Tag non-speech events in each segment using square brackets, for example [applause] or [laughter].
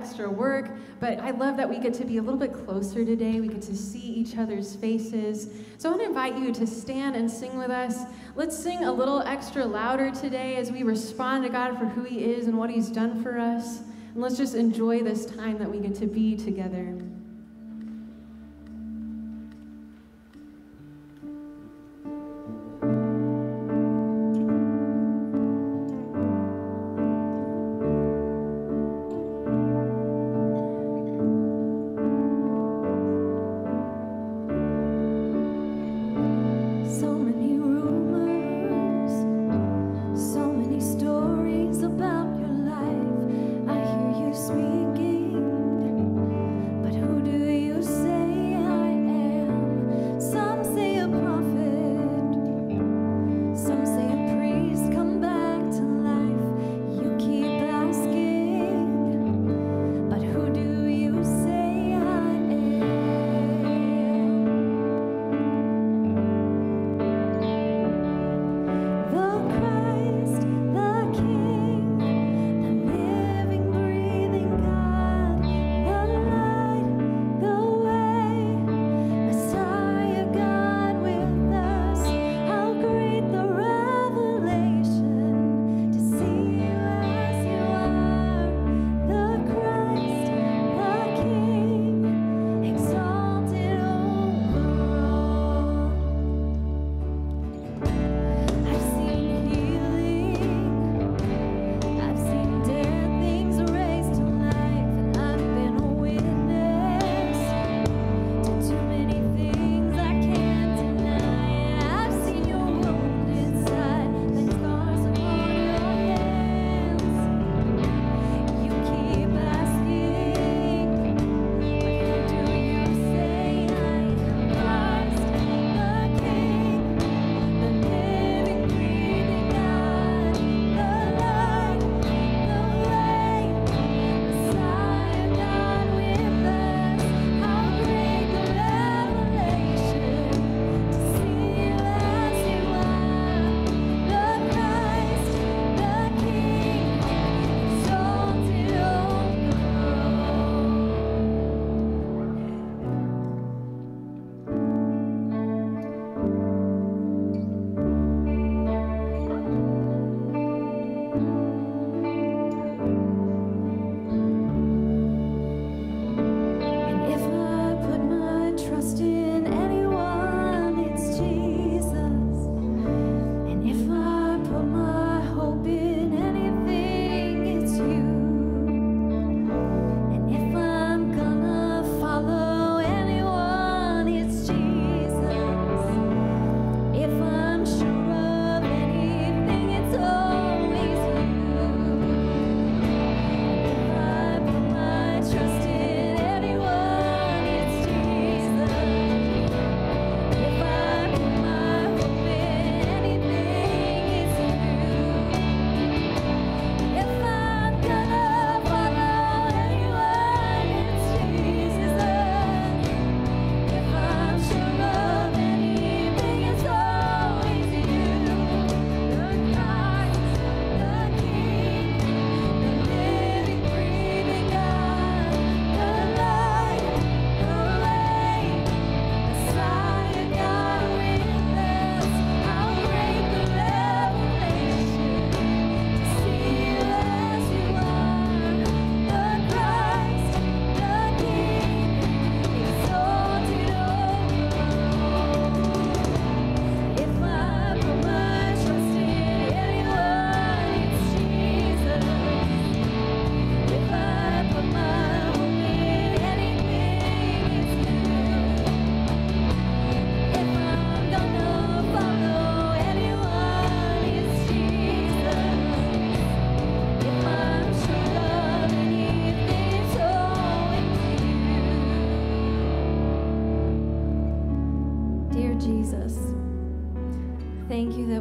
extra work. But I love that we get to be a little bit closer today. We get to see each other's faces. So I want to invite you to stand and sing with us. Let's sing a little extra louder today as we respond to God for who He is and what He's done for us. And let's just enjoy this time that we get to be together.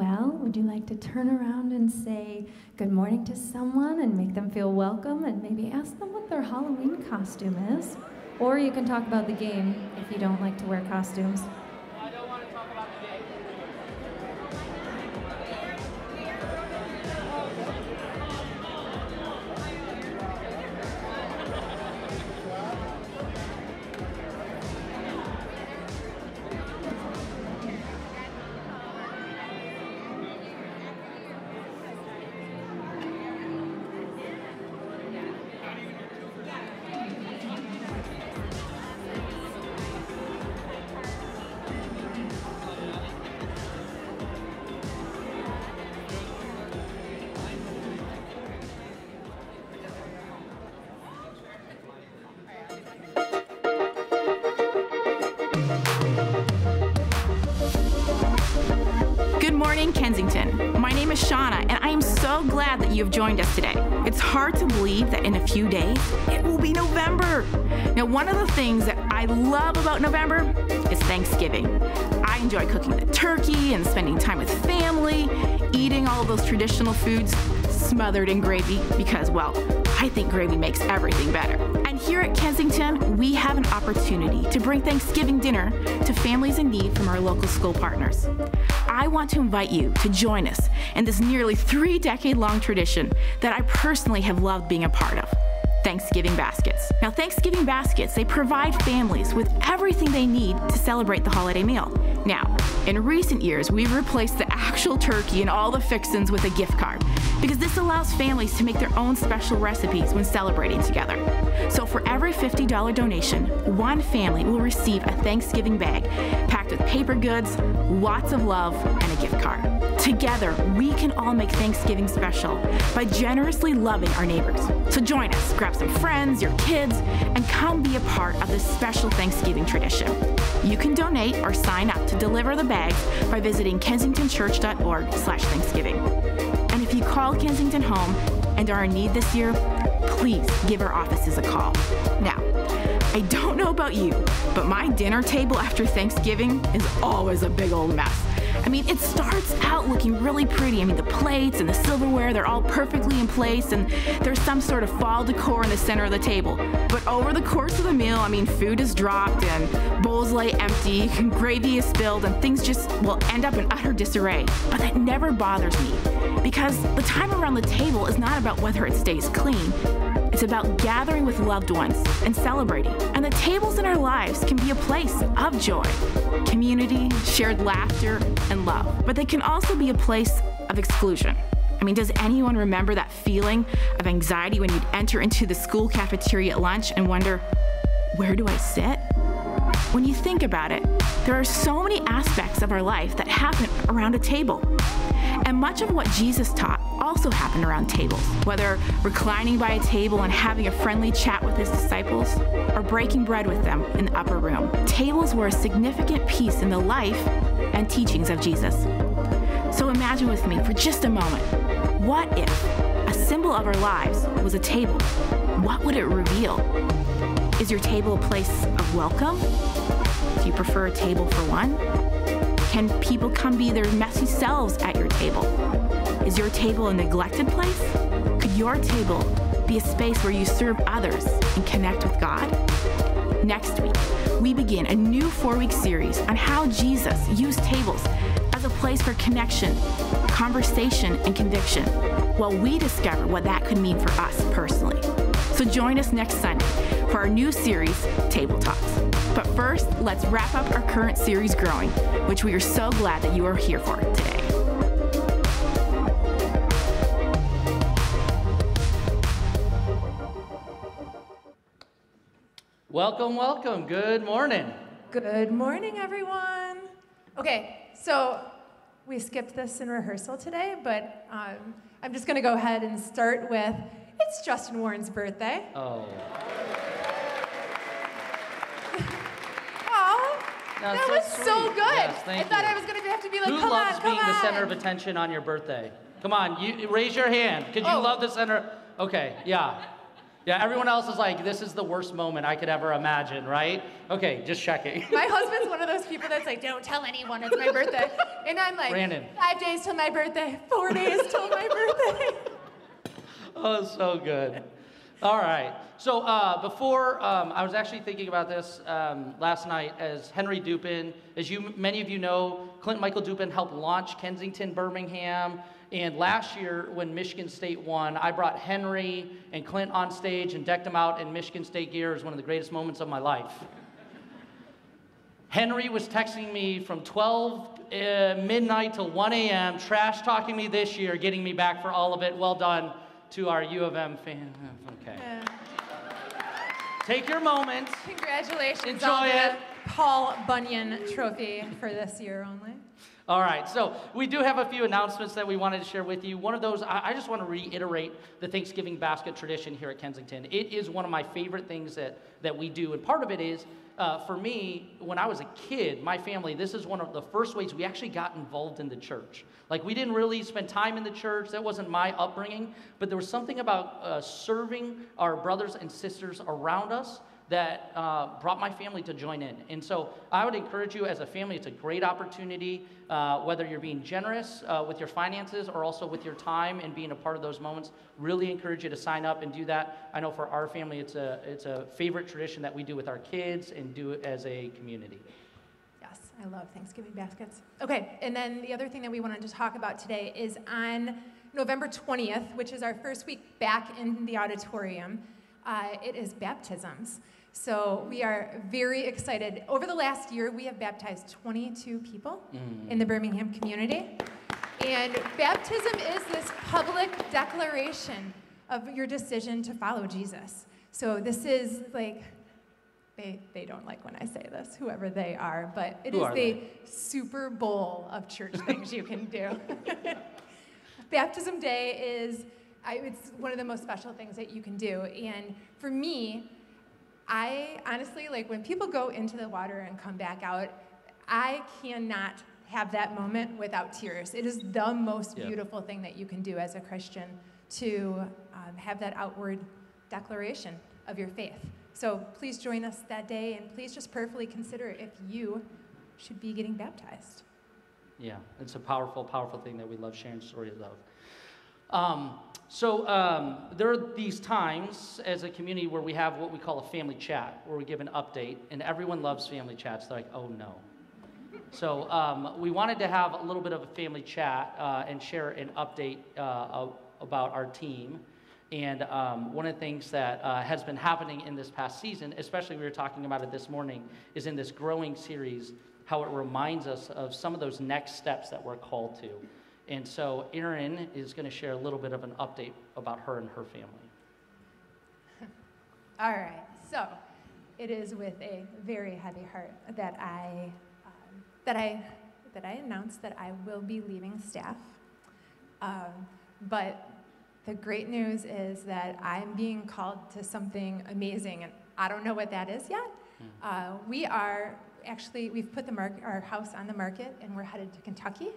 Well, would you like to turn around and say good morning to someone and make them feel welcome and maybe ask them what their Halloween costume is? Or you can talk about the game if you don't like to wear costumes. You have joined us today. It's hard to believe that in a few days, it will be November. Now, one of the things that I love about November is Thanksgiving. I enjoy cooking the turkey and spending time with family, eating all those traditional foods smothered in gravy because, well, I think gravy makes everything better. And here at Kensington, we have an opportunity to bring Thanksgiving dinner to families in need from our local school partners. I want to invite you to join us in this nearly three decade long tradition that I personally have loved being a part of. Thanksgiving baskets. Now, Thanksgiving baskets, they provide families with everything they need to celebrate the holiday meal. Now, in recent years, we've replaced the actual turkey and all the fixins with a gift card because this allows families to make their own special recipes when celebrating together. So for every $50 donation, one family will receive a Thanksgiving bag packed with paper goods, lots of love, and a gift card. Together, we can all make Thanksgiving special by generously loving our neighbors. So join us, grab some friends, your kids, and come be a part of this special Thanksgiving tradition. You can donate or sign up to deliver the bags by visiting kensingtonchurch.org slash Thanksgiving. And if you call Kensington home and are in need this year, please give our offices a call. Now, I don't know about you, but my dinner table after Thanksgiving is always a big old mess. I mean, it starts out looking really pretty. I mean, the plates and the silverware, they're all perfectly in place, and there's some sort of fall decor in the center of the table. But over the course of the meal, I mean, food is dropped, and bowls lay empty, [laughs] gravy is spilled, and things just will end up in utter disarray. But that never bothers me, because the time around the table is not about whether it stays clean. It's about gathering with loved ones and celebrating. And the tables in our lives can be a place of joy, community, shared laughter, and love. But they can also be a place of exclusion. I mean, does anyone remember that feeling of anxiety when you'd enter into the school cafeteria at lunch and wonder, where do I sit? When you think about it, there are so many aspects of our life that happen around a table. And much of what Jesus taught also happened around tables, whether reclining by a table and having a friendly chat with his disciples, or breaking bread with them in the upper room. Tables were a significant piece in the life and teachings of Jesus. So imagine with me for just a moment what if a symbol of our lives was a table? What would it reveal? Is your table a place of welcome? Do you prefer a table for one? Can people come be their messy selves at your table? Is your table a neglected place? Could your table be a space where you serve others and connect with God? Next week, we begin a new four week series on how Jesus used tables as a place for connection, conversation, and conviction while we discover what that could mean for us personally. So join us next Sunday for our new series, Table Talks. But first, let's wrap up our current series, Growing, which we are so glad that you are here for today. Welcome, welcome. Good morning. Good morning, everyone. Okay, so we skipped this in rehearsal today, but um, I'm just going to go ahead and start with it's Justin Warren's birthday. Oh. That so was sweet. so good. Yes, I thank thought. I was going to have to be like, Who come loves on, come being on. the center of attention on your birthday? Come on, you raise your hand. Could you Oh. love the center Okay, yeah. Yeah, everyone else is like, this is the worst moment I could ever imagine, right? Okay, just checking. [laughs] My husband's one of those people that's like, don't tell anyone it's my birthday. And I'm like, Brandon. five days till my birthday, four days till my birthday. [laughs] Oh, so good. All right. So uh, before, um, I was actually thinking about this um, last night as Henry Dupin, as you many of you know, Clint Michael Dupin helped launch Kensington Birmingham. And last year, when Michigan State won, I brought Henry and Clint on stage and decked them out in Michigan State gear. It was one of the greatest moments of my life. Henry was texting me from 12 uh, midnight till 1 a.m., trash talking me this year, getting me back for all of it. Well done to our U of M fan. [laughs] Okay. Yeah. Take your moment. Congratulations Enjoy on the it. Paul Bunyan Trophy for this year only. All right, so we do have a few announcements that we wanted to share with you. One of those, I, just want to reiterate the Thanksgiving basket tradition here at Kensington. It is one of my favorite things that, that we do, and part of it is, uh, for me, when I was a kid, my family, this is one of the first ways we actually got involved in the church. Like, we didn't really spend time in the church, that wasn't my upbringing, but there was something about uh, serving our brothers and sisters around us that uh, brought my family to join in. And so I would encourage you as a family, it's a great opportunity, uh, whether you're being generous uh, with your finances or also with your time and being a part of those moments. Really encourage you to sign up and do that. I know for our family, it's a, it's a favorite tradition that we do with our kids and do it as a community. Yes, I love Thanksgiving baskets. Okay, and then the other thing that we wanted to talk about today is on November 20th, which is our first week back in the auditorium, uh, it is baptisms. So we are very excited. Over the last year, we have baptized 22 people in the mm. Birmingham community. And baptism is this public declaration of your decision to follow Jesus. So this is like, they, they don't like when I say this, whoever they are, but it Who is the they? Super Bowl of church [laughs] things you can do. [laughs] Baptism Day is, I, it's one of the most special things that you can do. And for me, I honestly, like when people go into the water and come back out, I cannot have that moment without tears. It is the most Yeah. beautiful thing that you can do as a Christian to um, have that outward declaration of your faith. So please join us that day and please just prayerfully consider if you should be getting baptized. Yeah, it's a powerful, powerful thing that we love sharing stories of. Um, so um, there are these times as a community where we have what we call a family chat, where we give an update, and everyone loves family chats. They're like, oh no. So um, we wanted to have a little bit of a family chat uh, and share an update uh, about our team. And um, one of the things that uh, has been happening in this past season, especially we were talking about it this morning, is in this growing series, how it reminds us of some of those next steps that we're called to. And so Erin is going to share a little bit of an update about her and her family. [laughs] All right, so it is with a very heavy heart that I um, that I that I announce that I will be leaving staff. Um, but the great news is that I'm being called to something amazing, and I don't know what that is yet. Uh, we are actually we've put the mark- our house on the market, and we're headed to Kentucky.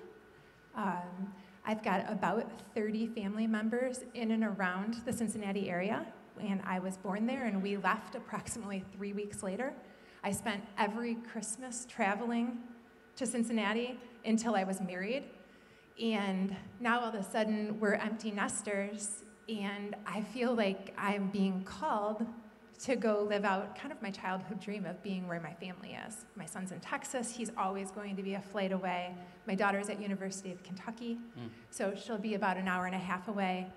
Um, I've got about 30 family members in and around the Cincinnati area, and I was born there, and we left approximately three weeks later. I spent every Christmas traveling to Cincinnati until I was married, and now all of a sudden we're empty nesters, and I feel like I'm being called to go live out kind of my childhood dream of being where my family is. My son's in Texas, he's always going to be a flight away. My daughter's at University of Kentucky, so she'll be about an hour and a half away.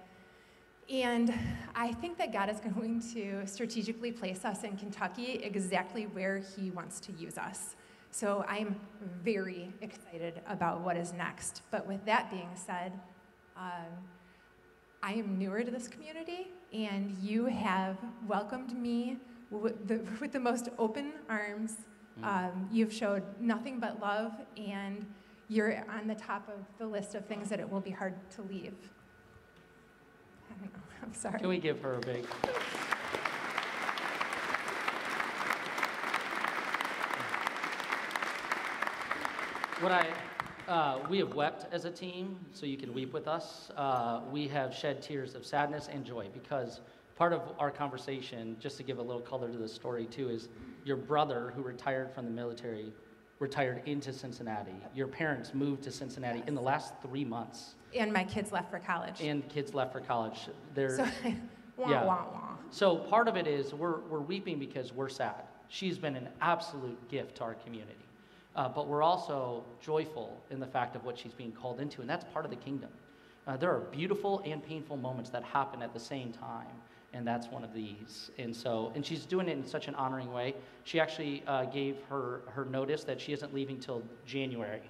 And I think that God is [laughs] going to strategically place us in Kentucky exactly where He wants to use us. So I'm very excited about what is next. But with that being said, um, I am newer to this community, and you have welcomed me with the, [laughs] with the most open arms. Um, you've showed nothing but love, and you're on the top of the list of things that it will be hard to leave. I don't know. [laughs] I'm sorry. Can we give her a big? [laughs] What I, Uh, we have wept as a team, so you can weep with us. Uh, we have shed tears of sadness and joy because part of our conversation, just to give a little color to the story too, is your brother who retired from the military retired into Cincinnati. Your parents moved to Cincinnati in the last three months, And my kids left for college. and kids left for college. They're, so, [laughs] wah, Yeah. wah, wah. so part of it is we're, we're weeping because we're sad. She's been an absolute gift to our community. Uh, but we're also joyful in the fact of what she's being called into, and that's part of the kingdom. Uh, there are beautiful and painful moments that happen at the same time, and that's one of these. And so, and she's doing it in such an honoring way. She actually uh, gave her, her notice that she isn't leaving till January.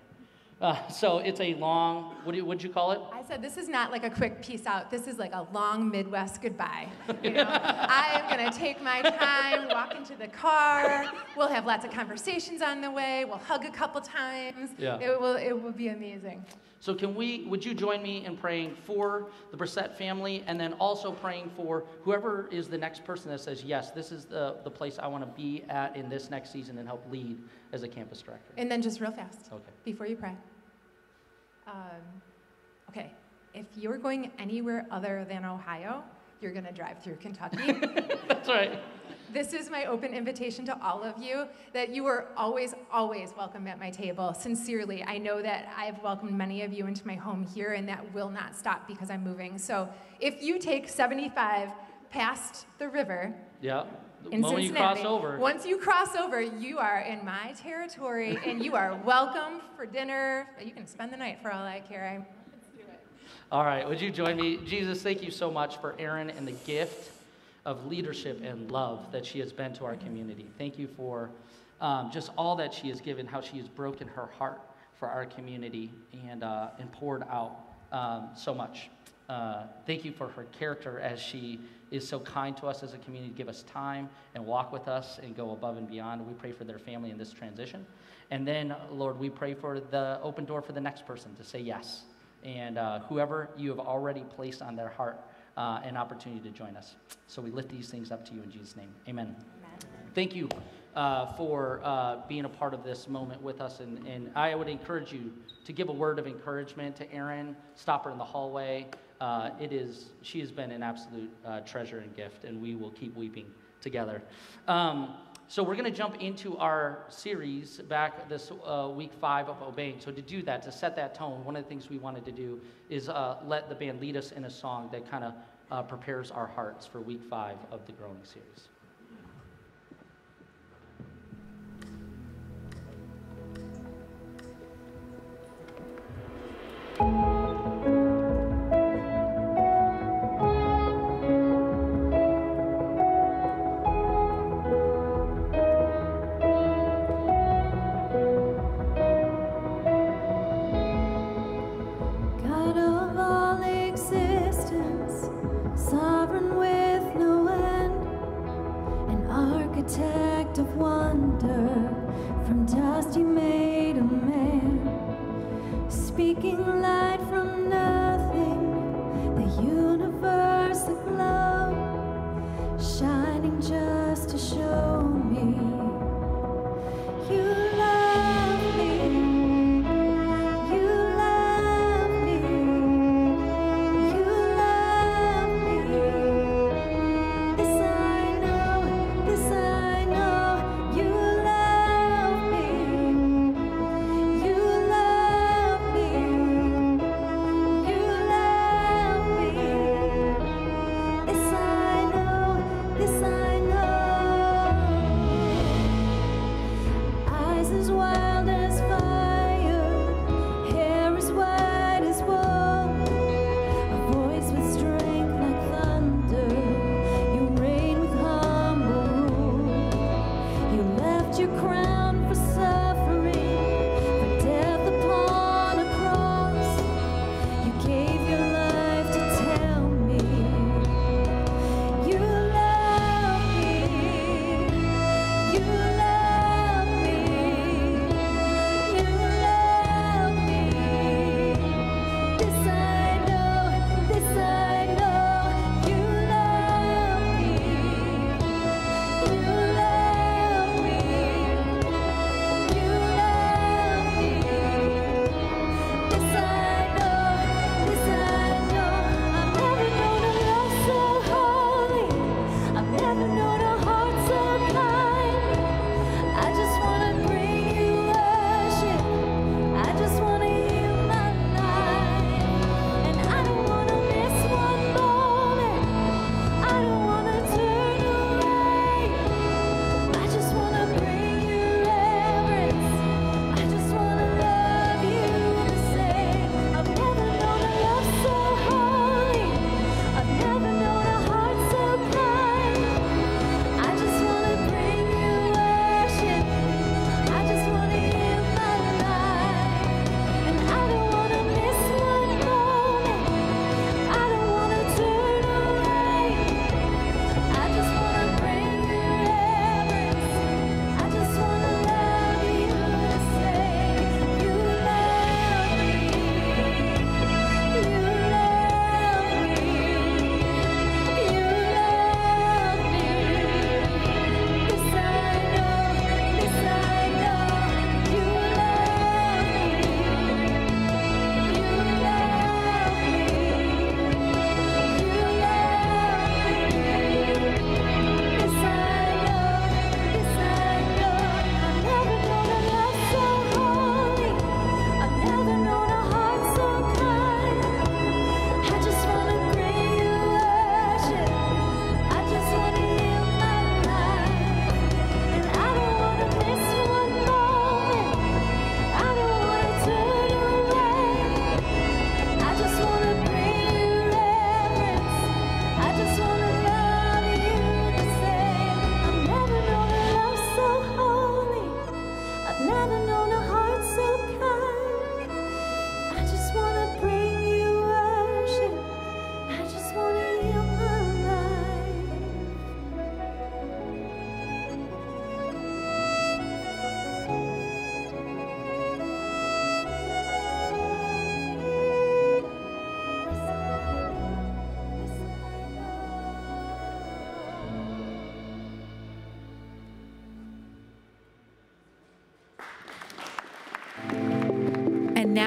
Uh, so it's a long, what do you, what'd you call it? I said, this is not like a quick peace out. This is like a long Midwest goodbye. [laughs] You know, I am going to take my time, walk into the car. We'll have lots of conversations on the way. We'll hug a couple times. Yeah. It will, it will be amazing. So can we, would you join me in praying for the Brissett family and then also praying for whoever is the next person that says, yes, this is the, the place I want to be at in this next season and help lead as a campus director? And then just real fast, Okay. before you pray. Um, okay, if you're going anywhere other than Ohio, you're going to drive through Kentucky. [laughs] That's right. This is my open invitation to all of you that you are always, always welcome at my table. Sincerely, I know that I've welcomed many of you into my home here, and that will not stop because I'm moving. So if you take 75 past the river Yeah. In moment you Cincinnati, cross over. once you cross over, you are in my territory, [laughs] and you are welcome for dinner. You can spend the night for all I care. I'm, let's do it. All right, would you join me? Jesus, thank you so much for Erin and the gift of leadership and love that she has been to our community. Thank you for um, just all that she has given, how she has broken her heart for our community and, uh, and poured out um, so much. Uh, thank you for her character as she is so kind to us as a community, give us time and walk with us and go above and beyond. We pray for their family in this transition. And then, Lord, we pray for the open door for the next person to say yes. And uh, whoever you have already placed on their heart uh, an opportunity to join us. So we lift these things up to you in Jesus' name. Amen. Thank you uh, for uh, being a part of this moment with us. And, and I would encourage you to give a word of encouragement to Erin. Stop her in the hallway. Uh, it is, she has been an absolute uh, treasure and gift, and we will keep weeping together. Um, so we're going to jump into our series back this uh, week five of obeying. So to do that, to set that tone, one of the things we wanted to do is uh, let the band lead us in a song that kind of uh, prepares our hearts for week five of the growing series.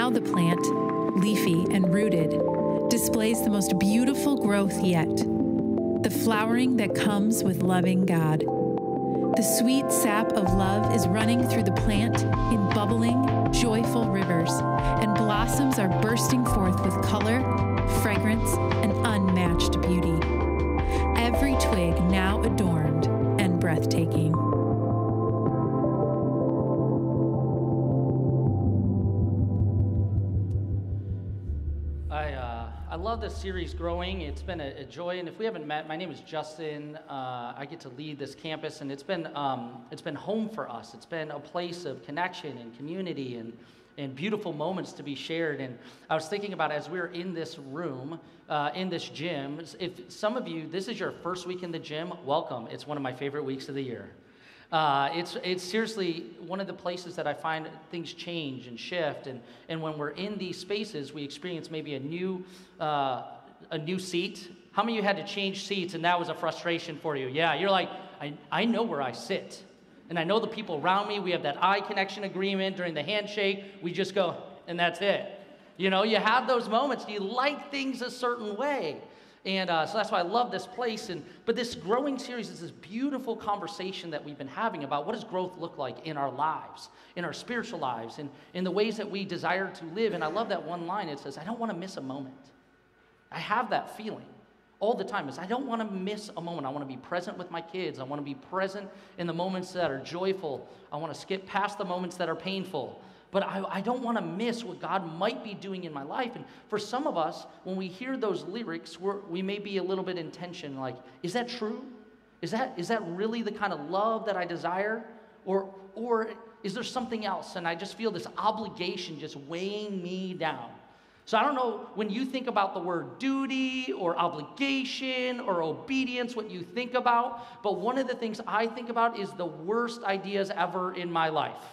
The plant, leafy and rooted, displays the most beautiful growth yet the flowering that comes with loving God. The sweet sap of love is running through the plant in bubbling, joyful rivers, and blossoms are bursting forth with color, fragrance, this series growing. It's been a, a, joy, and if we haven't met, my name is Justin. Uh, I get to lead this campus, and it's been um, it's been home for us. It's been a place of connection and community and and beautiful moments to be shared. And I was thinking about as we are in this room, uh, in this gym. If some of you, this is your first week in the gym, welcome. It's one of my favorite weeks of the year. Uh, it's, it's seriously one of the places that I find things change and shift. And, and when we're in these spaces, we experience maybe a new, uh, a new seat. How many of you had to change seats and that was a frustration for you? Yeah, you're like, I, I know where I sit. And I know the people around me. We have that eye connection agreement during the handshake. We just go, and that's it. You know, you have those moments. You like things a certain way. And uh, so that's why I love this place. And, but this growing series is this beautiful conversation that we've been having about what does growth look like in our lives, in our spiritual lives, and in the ways that we desire to live. And I love that one line. It says, I don't want to miss a moment. I have that feeling all the time is I don't want to miss a moment. I want to be present with my kids. I want to be present in the moments that are joyful. I want to skip past the moments that are painful but I, I don't want to miss what God might be doing in my life. And for some of us, when we hear those lyrics, we're, we may be a little bit in tension like, is that true? Is that, is that really the kind of love that I desire? Or, or is there something else? And I just feel this obligation just weighing me down. So I don't know when you think about the word duty or obligation or obedience, what you think about, but one of the things I think about is the worst ideas ever in my life.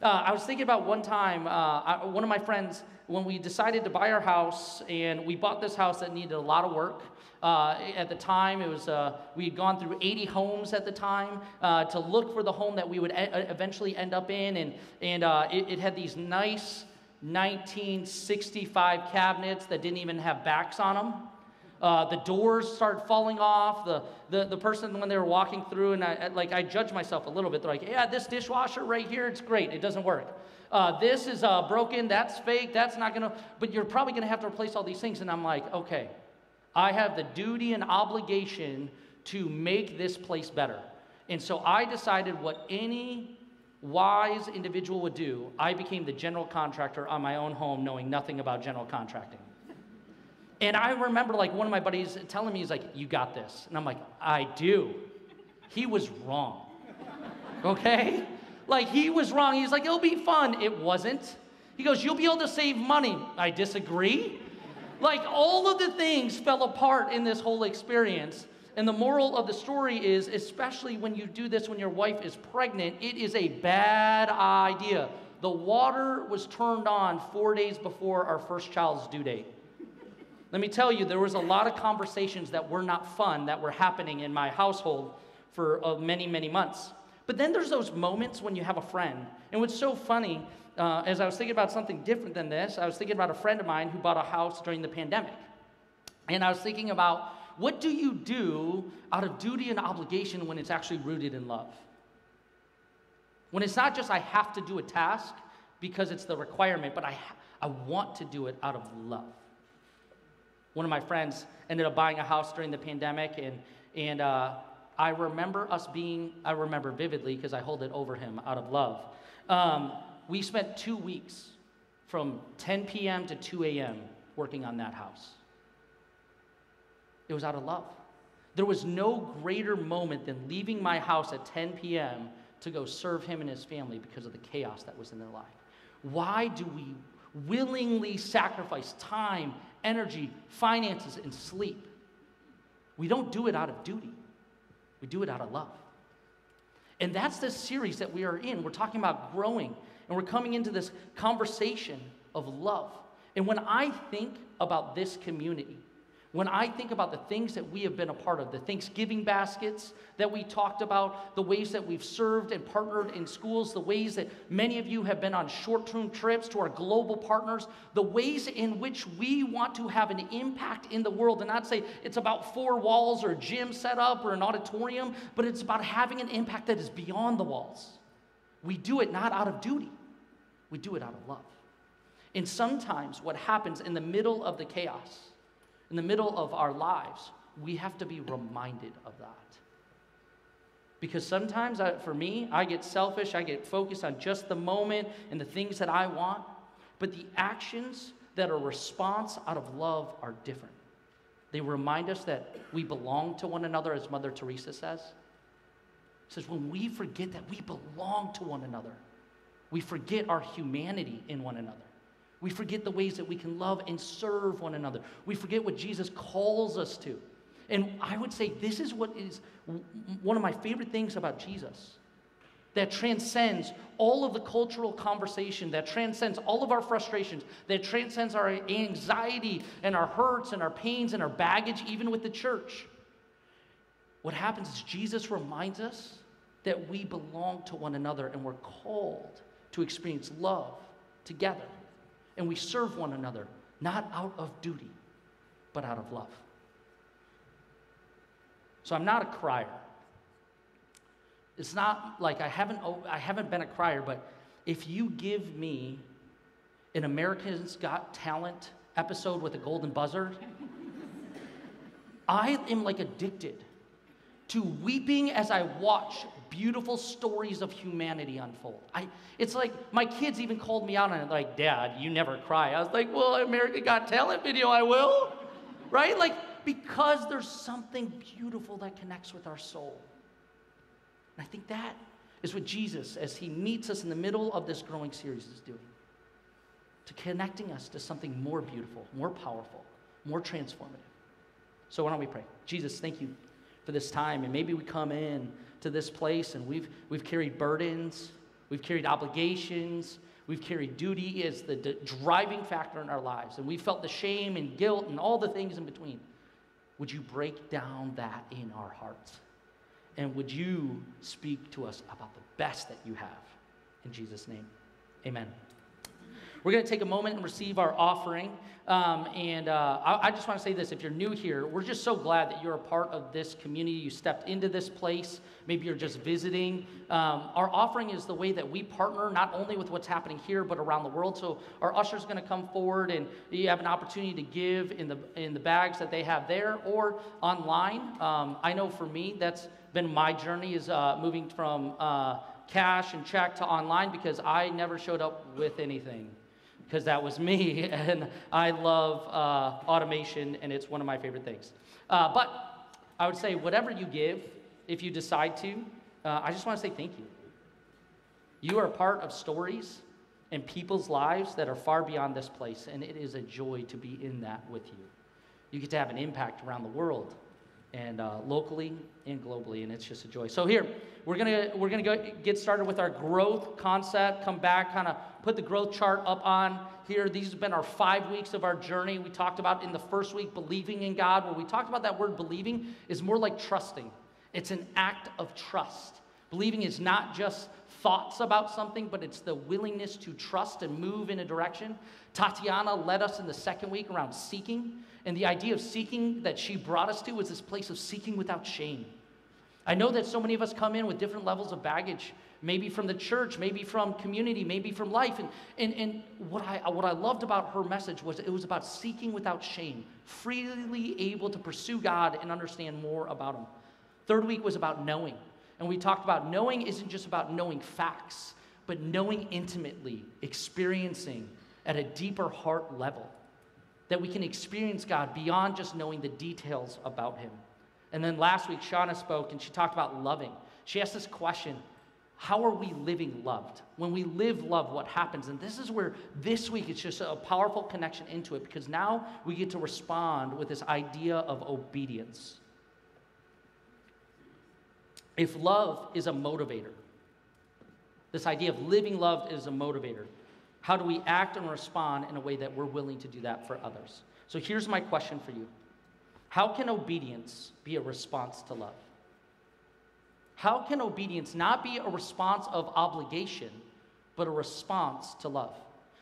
Uh, I was thinking about one time, uh, I, one of my friends, when we decided to buy our house, and we bought this house that needed a lot of work. Uh, at the time, it was uh, we had gone through 80 homes at the time uh, to look for the home that we would e- eventually end up in, and and uh, it, it had these nice 1965 cabinets that didn't even have backs on them. Uh, the doors start falling off. The, the, the person, when they were walking through, and I, like, I judge myself a little bit. They're like, yeah, this dishwasher right here, it's great. It doesn't work. Uh, this is uh, broken. That's fake. That's not going to, but you're probably going to have to replace all these things. And I'm like, okay, I have the duty and obligation to make this place better. And so I decided what any wise individual would do. I became the general contractor on my own home, knowing nothing about general contracting. And I remember like one of my buddies telling me, he's like, You got this. And I'm like, I do. He was wrong. Okay? Like he was wrong. He's like, It'll be fun. It wasn't. He goes, You'll be able to save money. I disagree. Like all of the things fell apart in this whole experience. And the moral of the story is, especially when you do this when your wife is pregnant, it is a bad idea. The water was turned on four days before our first child's due date. Let me tell you, there was a lot of conversations that were not fun that were happening in my household for uh, many, many months. But then there's those moments when you have a friend. And what's so funny, uh, as I was thinking about something different than this, I was thinking about a friend of mine who bought a house during the pandemic. And I was thinking about what do you do out of duty and obligation when it's actually rooted in love? When it's not just I have to do a task because it's the requirement, but I, I want to do it out of love. One of my friends ended up buying a house during the pandemic, and, and uh, I remember us being, I remember vividly because I hold it over him out of love. Um, we spent two weeks from 10 p.m. to 2 a.m. working on that house. It was out of love. There was no greater moment than leaving my house at 10 p.m. to go serve him and his family because of the chaos that was in their life? Why do we willingly sacrifice time, energy, finances, and sleep? We don't do it out of duty, we do it out of love. And that's the series that we are in. We're talking about growing, and we're coming into this conversation of love. And when I think about this community, when I think about the things that we have been a part of, the Thanksgiving baskets that we talked about, the ways that we've served and partnered in schools, the ways that many of you have been on short term trips to our global partners, the ways in which we want to have an impact in the world and not say it's about four walls or a gym set up or an auditorium, but it's about having an impact that is beyond the walls. We do it not out of duty, we do it out of love. And sometimes what happens in the middle of the chaos, in the middle of our lives, we have to be reminded of that. Because sometimes, I, for me, I get selfish, I get focused on just the moment and the things that I want, but the actions that are response out of love are different. They remind us that we belong to one another, as Mother Teresa says. says, when we forget that we belong to one another, we forget our humanity in one another. We forget the ways that we can love and serve one another. We forget what Jesus calls us to. And I would say this is what is one of my favorite things about Jesus that transcends all of the cultural conversation, that transcends all of our frustrations, that transcends our anxiety and our hurts and our pains and our baggage, even with the church. What happens is Jesus reminds us that we belong to one another and we're called to experience love together and we serve one another, not out of duty, but out of love. So I'm not a crier. It's not like I haven't, oh, I haven't been a crier, but if you give me an America's Got Talent episode with a golden buzzer, [laughs] I am like addicted to weeping as I watch beautiful stories of humanity unfold. I, it's like my kids even called me out on it, like, Dad, you never cry. I was like, Well, America Got Talent video, I will. Right? Like, because there's something beautiful that connects with our soul. And I think that is what Jesus, as he meets us in the middle of this growing series, is doing. To connecting us to something more beautiful, more powerful, more transformative. So why don't we pray? Jesus, thank you for this time. And maybe we come in to this place and we've, we've carried burdens, we've carried obligations, we've carried duty as the d- driving factor in our lives. And we felt the shame and guilt and all the things in between. Would you break down that in our hearts? And would you speak to us about the best that you have? In Jesus' name, amen. We're going to take a moment and receive our offering. Um, and uh, I, I, just want to say this if you're new here, we're just so glad that you're a part of this community. You stepped into this place. Maybe you're just visiting. Um, our offering is the way that we partner not only with what's happening here, but around the world. So our usher is going to come forward and you have an opportunity to give in the, in the bags that they have there or online. Um, I know for me, that's been my journey is uh, moving from uh, cash and check to online because I never showed up with anything because that was me, [laughs] and I love uh, automation, and it's one of my favorite things. Uh, but I would say, whatever you give, if you decide to, uh, I just want to say thank you. You are part of stories and people's lives that are far beyond this place, and it is a joy to be in that with you. You get to have an impact around the world and uh, locally and globally, and it's just a joy. So here, we're gonna we're gonna go get started with our growth concept. Come back, kind of put the growth chart up on here. These have been our five weeks of our journey. We talked about in the first week believing in God. Where we talked about that word believing is more like trusting. It's an act of trust. Believing is not just thoughts about something, but it's the willingness to trust and move in a direction. Tatiana led us in the second week around seeking. And the idea of seeking that she brought us to was this place of seeking without shame. I know that so many of us come in with different levels of baggage, maybe from the church, maybe from community, maybe from life. And, and, and what, I, what I loved about her message was it was about seeking without shame, freely able to pursue God and understand more about Him. Third week was about knowing. And we talked about knowing isn't just about knowing facts, but knowing intimately, experiencing at a deeper heart level that we can experience God beyond just knowing the details about Him. And then last week, Shauna spoke and she talked about loving. She asked this question how are we living loved? When we live love, what happens? And this is where this week it's just a powerful connection into it because now we get to respond with this idea of obedience. If love is a motivator, this idea of living loved is a motivator, how do we act and respond in a way that we're willing to do that for others? So here's my question for you How can obedience be a response to love? How can obedience not be a response of obligation, but a response to love?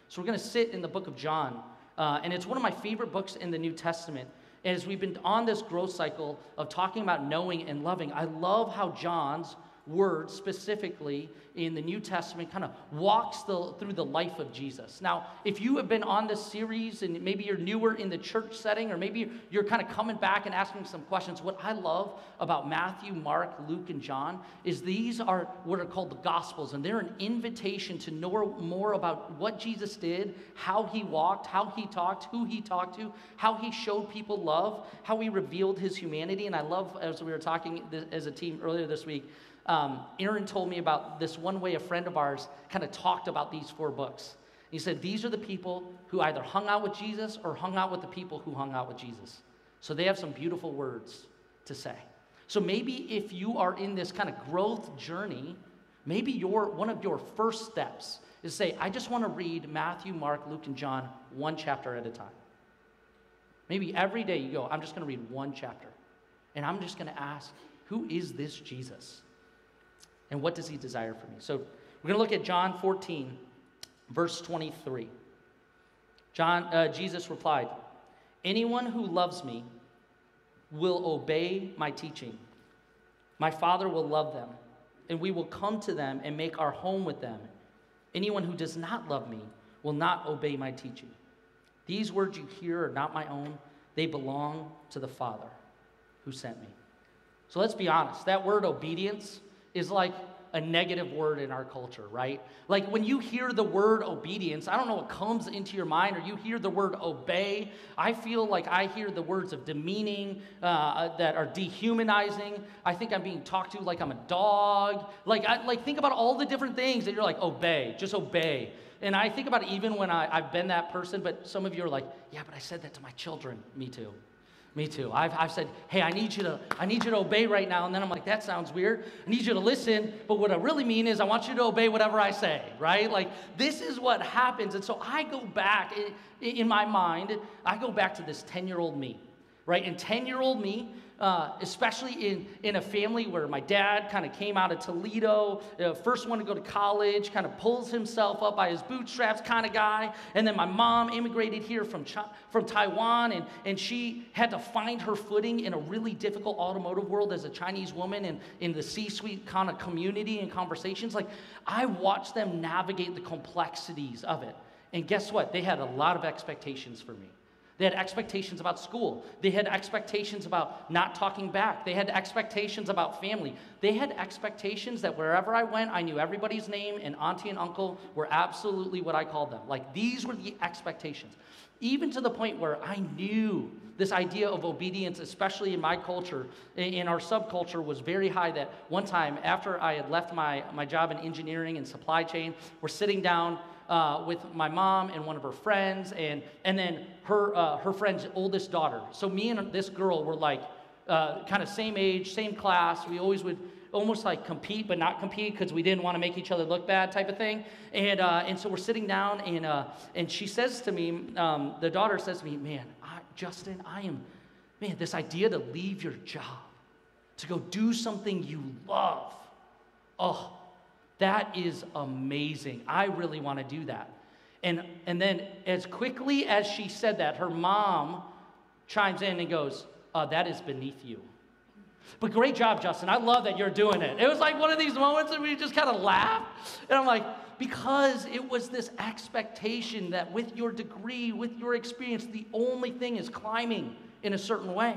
So we're going to sit in the book of John, uh, and it's one of my favorite books in the New Testament. As we've been on this growth cycle of talking about knowing and loving, I love how John's word specifically in the New Testament kind of walks the, through the life of Jesus. Now, if you have been on this series and maybe you're newer in the church setting, or maybe you're kind of coming back and asking some questions, what I love about Matthew, Mark, Luke, and John is these are what are called the Gospels, and they're an invitation to know more about what Jesus did, how he walked, how he talked, who he talked to, how he showed people love, how he revealed his humanity. And I love, as we were talking as a team earlier this week, um, Erin told me about this one way a friend of ours kind of talked about these four books. He said, These are the people who either hung out with Jesus or hung out with the people who hung out with Jesus. So they have some beautiful words to say. So maybe if you are in this kind of growth journey, maybe your, one of your first steps is say, I just want to read Matthew, Mark, Luke, and John one chapter at a time. Maybe every day you go, I'm just going to read one chapter. And I'm just going to ask, who is this Jesus? And what does he desire for me? So we're going to look at John 14, verse 23. John, uh, Jesus replied, Anyone who loves me will obey my teaching. My Father will love them, and we will come to them and make our home with them. Anyone who does not love me will not obey my teaching. These words you hear are not my own, they belong to the Father who sent me. So let's be honest. That word obedience is like a negative word in our culture, right? Like when you hear the word obedience, I don't know what comes into your mind, or you hear the word obey, I feel like I hear the words of demeaning uh, that are dehumanizing. I think I'm being talked to like I'm a dog. Like, I, like think about all the different things that you're like, obey, just obey. And I think about even when I, I've been that person, but some of you are like, yeah, but I said that to my children. Me too. Me too. I've, I've said, hey, I need you to, I need you to obey right now. And then I'm like, that sounds weird. I need you to listen. But what I really mean is I want you to obey whatever I say, right? Like this is what happens. And so I go back in, in my mind, I go back to this 10-year-old me, right? And 10-year-old me uh, especially in, in a family where my dad kind of came out of Toledo, uh, first one to go to college, kind of pulls himself up by his bootstraps kind of guy. And then my mom immigrated here from, from Taiwan, and, and she had to find her footing in a really difficult automotive world as a Chinese woman and in the C suite kind of community and conversations. Like, I watched them navigate the complexities of it. And guess what? They had a lot of expectations for me. They had expectations about school. They had expectations about not talking back. They had expectations about family. They had expectations that wherever I went, I knew everybody's name, and auntie and uncle were absolutely what I called them. Like these were the expectations. Even to the point where I knew this idea of obedience, especially in my culture, in our subculture, was very high. That one time, after I had left my, my job in engineering and supply chain, we're sitting down uh, with my mom and one of her friends, and, and then her, uh, her friend's oldest daughter. So me and this girl were like uh, kind of same age, same class. We always would almost like compete but not compete because we didn't want to make each other look bad type of thing. And, uh, and so we're sitting down, and, uh, and she says to me, um, the daughter says to me, Man, I, Justin, I am, man, this idea to leave your job, to go do something you love. Oh, that is amazing. I really want to do that. And, and then, as quickly as she said that, her mom chimes in and goes, uh, That is beneath you. But great job, Justin. I love that you're doing it. It was like one of these moments that we just kind of laugh. And I'm like, because it was this expectation that with your degree, with your experience, the only thing is climbing in a certain way.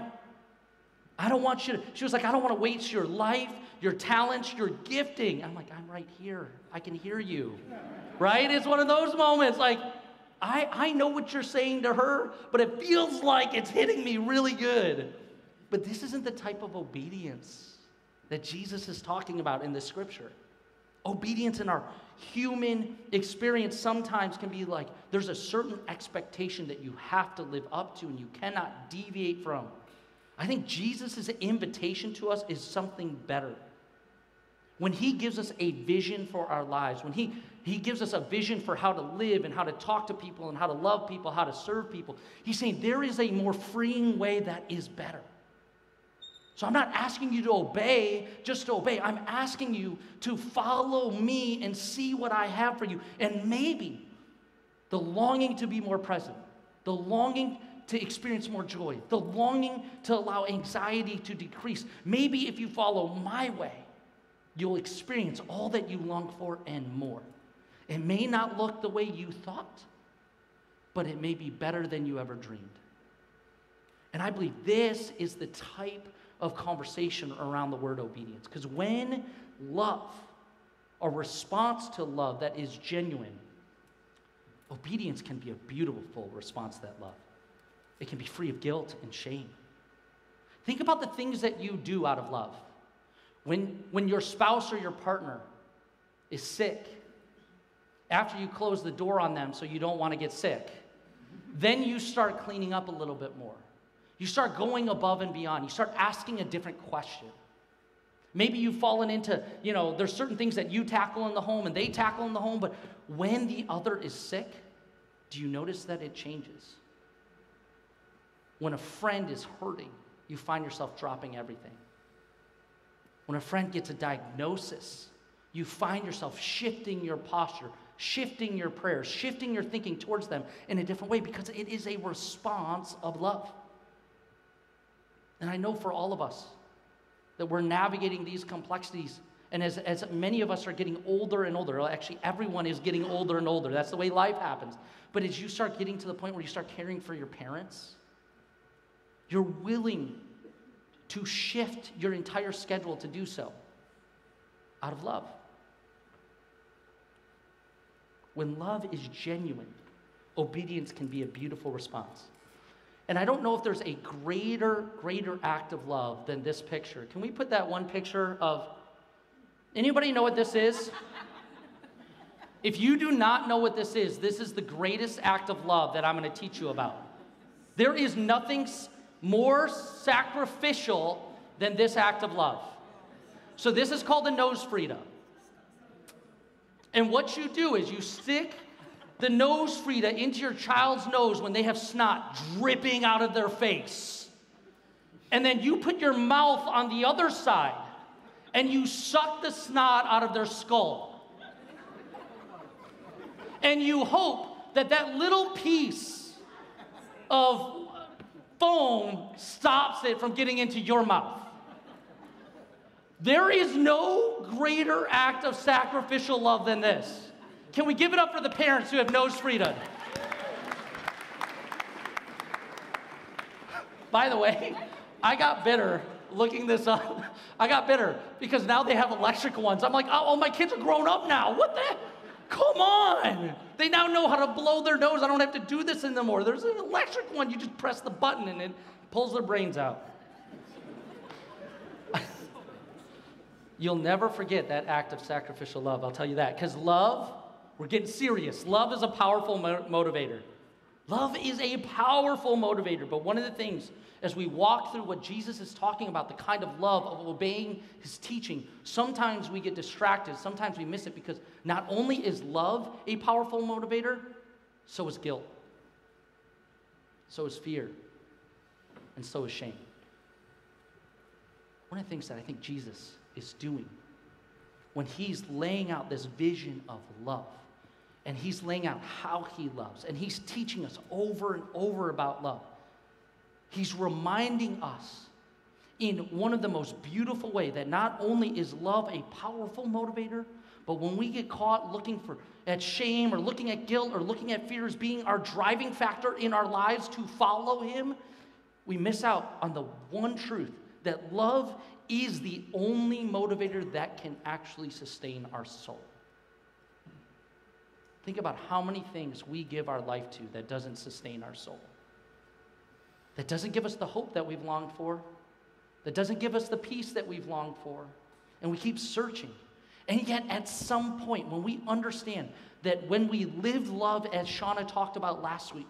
I don't want you to, she was like, I don't want to waste your life, your talents, your gifting. I'm like, I'm right here. I can hear you. Right? It's one of those moments like, I, I know what you're saying to her, but it feels like it's hitting me really good. But this isn't the type of obedience that Jesus is talking about in the scripture. Obedience in our human experience sometimes can be like there's a certain expectation that you have to live up to and you cannot deviate from. I think Jesus' invitation to us is something better. When he gives us a vision for our lives, when he, he gives us a vision for how to live and how to talk to people and how to love people, how to serve people, he's saying there is a more freeing way that is better. So I'm not asking you to obey just to obey. I'm asking you to follow me and see what I have for you. And maybe the longing to be more present, the longing to experience more joy, the longing to allow anxiety to decrease. Maybe if you follow my way, you'll experience all that you long for and more. It may not look the way you thought, but it may be better than you ever dreamed. And I believe this is the type of conversation around the word obedience. Because when love, a response to love that is genuine, obedience can be a beautiful response to that love. It can be free of guilt and shame. Think about the things that you do out of love. When, when your spouse or your partner is sick, after you close the door on them so you don't want to get sick, then you start cleaning up a little bit more. You start going above and beyond. You start asking a different question. Maybe you've fallen into, you know, there's certain things that you tackle in the home and they tackle in the home, but when the other is sick, do you notice that it changes? When a friend is hurting, you find yourself dropping everything. When a friend gets a diagnosis, you find yourself shifting your posture, shifting your prayers, shifting your thinking towards them in a different way because it is a response of love. And I know for all of us that we're navigating these complexities. And as, as many of us are getting older and older, actually, everyone is getting older and older. That's the way life happens. But as you start getting to the point where you start caring for your parents, you're willing to shift your entire schedule to do so out of love. When love is genuine, obedience can be a beautiful response. And I don't know if there's a greater, greater act of love than this picture. Can we put that one picture of anybody know what this is? if you do not know what this is, this is the greatest act of love that I'm going to teach you about. There is nothing more sacrificial than this act of love. So this is called the NoseFrida. And what you do is you stick the NoseFrida into your child's nose when they have snot dripping out of their face. And then you put your mouth on the other side and you suck the snot out of their skull. And you hope that that little piece of foam stops it from getting into your mouth. There is no greater act of sacrificial love than this. Can we give it up for the parents who have NoseFrida? By the way, I got bitter looking this up. I got bitter because now they have electric ones. I'm like, oh, oh my kids are grown up now. What the? Come on. They now know how to blow their nose. I don't have to do this anymore. There's an electric one. You just press the button and it pulls their brains out. [laughs] You'll never forget that act of sacrificial love. I'll tell you that. Because love we're getting serious. Love is a powerful mo- motivator. Love is a powerful motivator. But one of the things, as we walk through what Jesus is talking about, the kind of love of obeying his teaching, sometimes we get distracted. Sometimes we miss it because not only is love a powerful motivator, so is guilt, so is fear, and so is shame. One of the things that I think Jesus is doing when he's laying out this vision of love and he's laying out how he loves, and he's teaching us over and over about love. He's reminding us in one of the most beautiful way that not only is love a powerful motivator, but when we get caught looking for at shame or looking at guilt or looking at fear as being our driving factor in our lives to follow him, we miss out on the one truth that love is the only motivator that can actually sustain our soul. Think about how many things we give our life to that doesn't sustain our soul, that doesn't give us the hope that we've longed for, that doesn't give us the peace that we've longed for. And we keep searching. And yet, at some point, when we understand that when we live love, as Shauna talked about last week,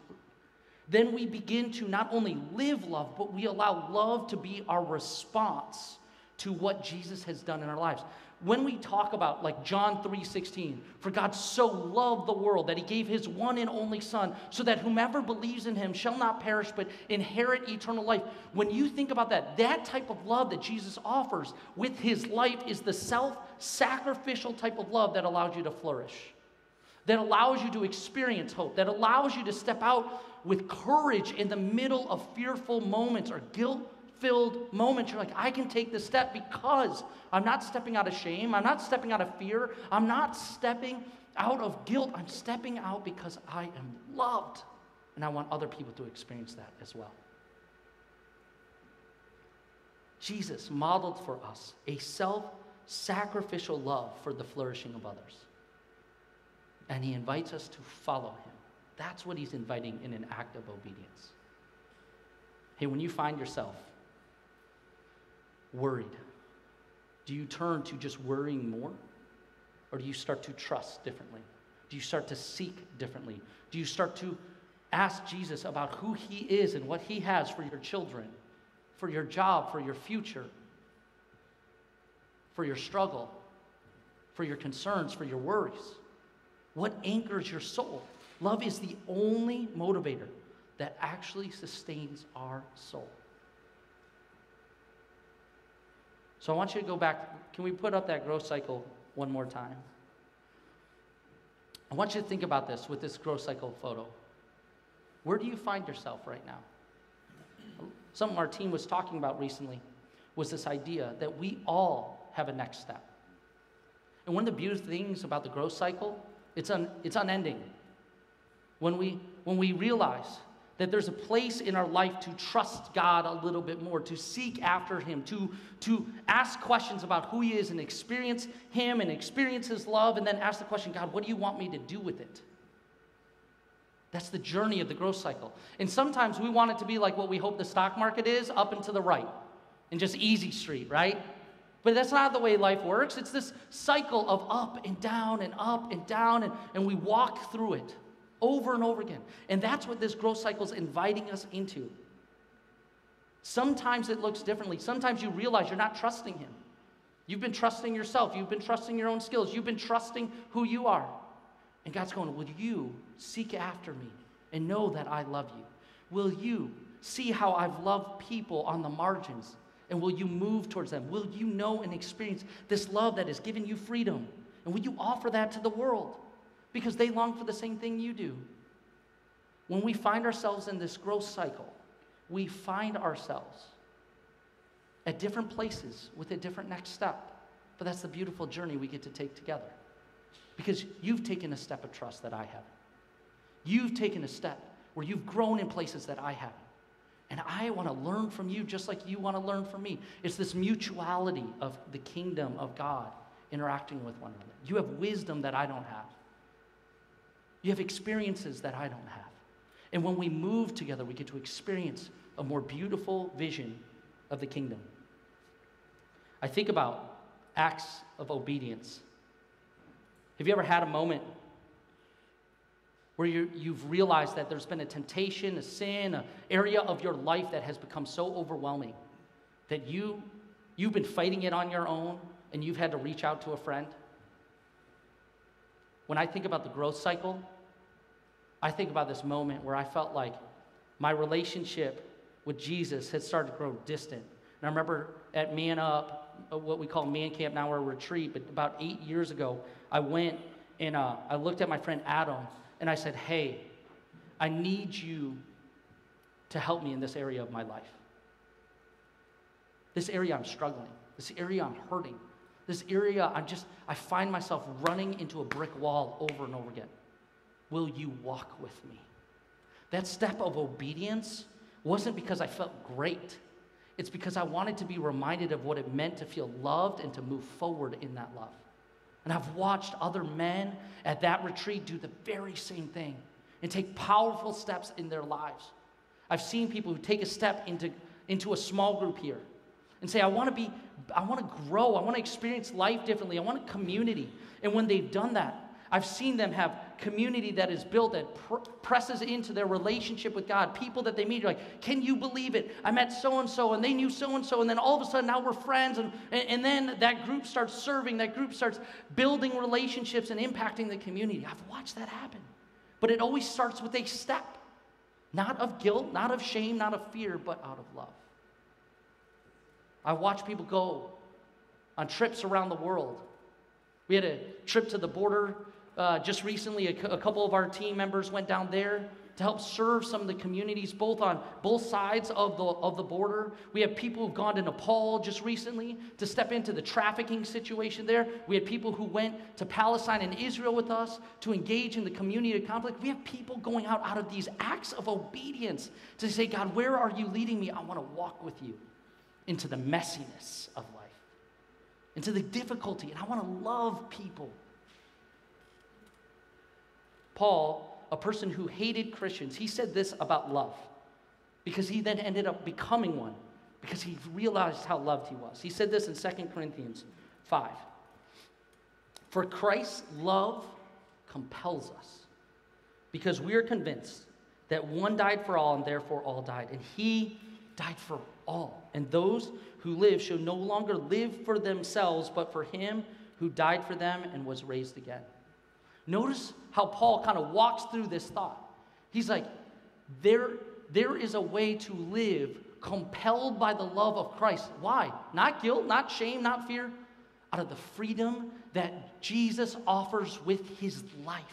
then we begin to not only live love, but we allow love to be our response to what Jesus has done in our lives. When we talk about like John 3:16, for God so loved the world that he gave his one and only son so that whomever believes in him shall not perish but inherit eternal life. When you think about that, that type of love that Jesus offers with his life is the self-sacrificial type of love that allows you to flourish. That allows you to experience hope, that allows you to step out with courage in the middle of fearful moments or guilt filled moments. You're like, I can take this step because I'm not stepping out of shame. I'm not stepping out of fear. I'm not stepping out of guilt. I'm stepping out because I am loved. And I want other people to experience that as well. Jesus modeled for us a self sacrificial love for the flourishing of others. And he invites us to follow him. That's what he's inviting in an act of obedience. Hey, when you find yourself worried, do you turn to just worrying more? Or do you start to trust differently? Do you start to seek differently? Do you start to ask Jesus about who he is and what he has for your children, for your job, for your future, for your struggle, for your concerns, for your worries? What anchors your soul? Love is the only motivator that actually sustains our soul. So I want you to go back. Can we put up that growth cycle one more time? I want you to think about this with this growth cycle photo. Where do you find yourself right now? Something our team was talking about recently was this idea that we all have a next step. And one of the beautiful things about the growth cycle, it's, un, it's unending. When we, when we realize that there's a place in our life to trust God a little bit more, to seek after Him, to, to ask questions about who He is and experience Him and experience His love, and then ask the question God, what do you want me to do with it? That's the journey of the growth cycle. And sometimes we want it to be like what we hope the stock market is up and to the right, and just easy street, right? But that's not the way life works. It's this cycle of up and down and up and down, and, and we walk through it over and over again. And that's what this growth cycle is inviting us into. Sometimes it looks differently. Sometimes you realize you're not trusting Him. You've been trusting yourself, you've been trusting your own skills, you've been trusting who you are. And God's going, Will you seek after me and know that I love you? Will you see how I've loved people on the margins? And will you move towards them? Will you know and experience this love that has given you freedom? And will you offer that to the world? Because they long for the same thing you do. When we find ourselves in this growth cycle, we find ourselves at different places with a different next step. But that's the beautiful journey we get to take together. Because you've taken a step of trust that I haven't. You've taken a step where you've grown in places that I haven't. And I want to learn from you just like you want to learn from me. It's this mutuality of the kingdom of God interacting with one another. You have wisdom that I don't have. You have experiences that I don't have. And when we move together, we get to experience a more beautiful vision of the kingdom. I think about acts of obedience. Have you ever had a moment where you, have realized that there's been a temptation, a sin, an area of your life that has become so overwhelming that you, you've been fighting it on your own and you've had to reach out to a friend? When I think about the growth cycle, I think about this moment where I felt like my relationship with Jesus had started to grow distant. And I remember at Man Up, uh, what we call Man Camp now, or retreat, but about eight years ago, I went and uh, I looked at my friend Adam and I said, Hey, I need you to help me in this area of my life. This area I'm struggling, this area I'm hurting, this area I'm just, I find myself running into a brick wall over and over again. Will you walk with me? That step of obedience wasn't because I felt great. It's because I wanted to be reminded of what it meant to feel loved and to move forward in that love. And I've watched other men at that retreat do the very same thing and take powerful steps in their lives. I've seen people who take a step into, into a small group here and say, I want to be, I want to grow, I want to experience life differently, I want a community. And when they've done that, I've seen them have community that is built that pr- presses into their relationship with God. People that they meet, you're like, can you believe it? I met so and so, and they knew so and so, and then all of a sudden now we're friends, and, and, and then that group starts serving, that group starts building relationships and impacting the community. I've watched that happen. But it always starts with a step, not of guilt, not of shame, not of fear, but out of love. I watch people go on trips around the world. We had a trip to the border uh, just recently, a, a couple of our team members went down there to help serve some of the communities both on both sides of the, of the border. We have people who've gone to Nepal just recently to step into the trafficking situation there. We had people who went to Palestine and Israel with us to engage in the community conflict. We have people going out out of these acts of obedience to say, God, where are you leading me? I want to walk with you into the messiness of life, into the difficulty, and I want to love people. Paul, a person who hated Christians, he said this about love because he then ended up becoming one because he realized how loved he was. He said this in 2 Corinthians 5. For Christ's love compels us because we are convinced that one died for all and therefore all died. And he died for all. And those who live shall no longer live for themselves, but for him who died for them and was raised again. Notice how Paul kind of walks through this thought. He's like, there, there is a way to live compelled by the love of Christ. Why? Not guilt, not shame, not fear. Out of the freedom that Jesus offers with his life.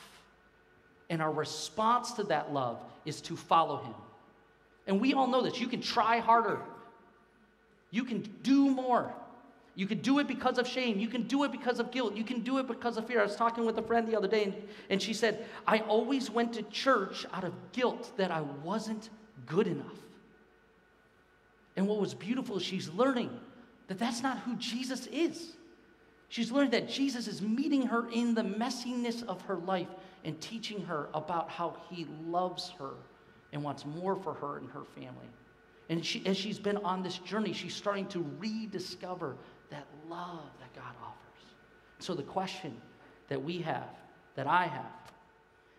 And our response to that love is to follow him. And we all know this. You can try harder, you can do more. You can do it because of shame. You can do it because of guilt. You can do it because of fear. I was talking with a friend the other day, and, and she said, I always went to church out of guilt that I wasn't good enough. And what was beautiful she's learning that that's not who Jesus is. She's learning that Jesus is meeting her in the messiness of her life and teaching her about how he loves her and wants more for her and her family. And she, as she's been on this journey, she's starting to rediscover that love that God offers. So, the question that we have, that I have,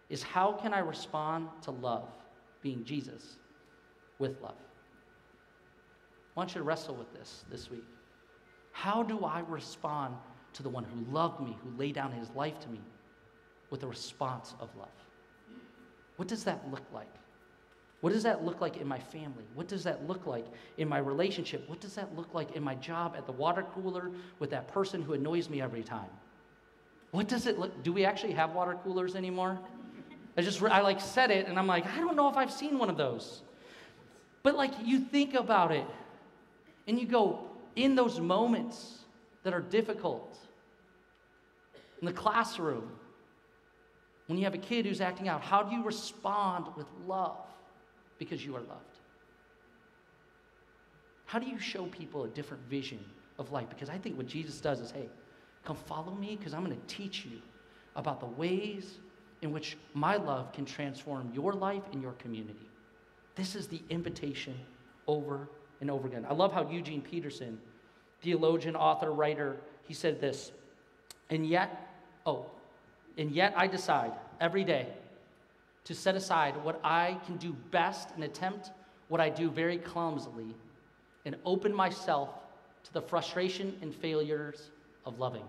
is how can I respond to love, being Jesus, with love? I want you to wrestle with this this week. How do I respond to the one who loved me, who laid down his life to me, with a response of love? What does that look like? What does that look like in my family? What does that look like in my relationship? What does that look like in my job at the water cooler with that person who annoys me every time? What does it look? Do we actually have water coolers anymore? I just I like said it and I'm like, I don't know if I've seen one of those. But like you think about it and you go in those moments that are difficult in the classroom when you have a kid who's acting out, how do you respond with love? Because you are loved? How do you show people a different vision of life? Because I think what Jesus does is hey, come follow me because I'm going to teach you about the ways in which my love can transform your life and your community. This is the invitation over and over again. I love how Eugene Peterson, theologian, author, writer, he said this, and yet, oh, and yet I decide every day to set aside what I can do best and attempt what I do very clumsily and open myself to the frustration and failures of loving.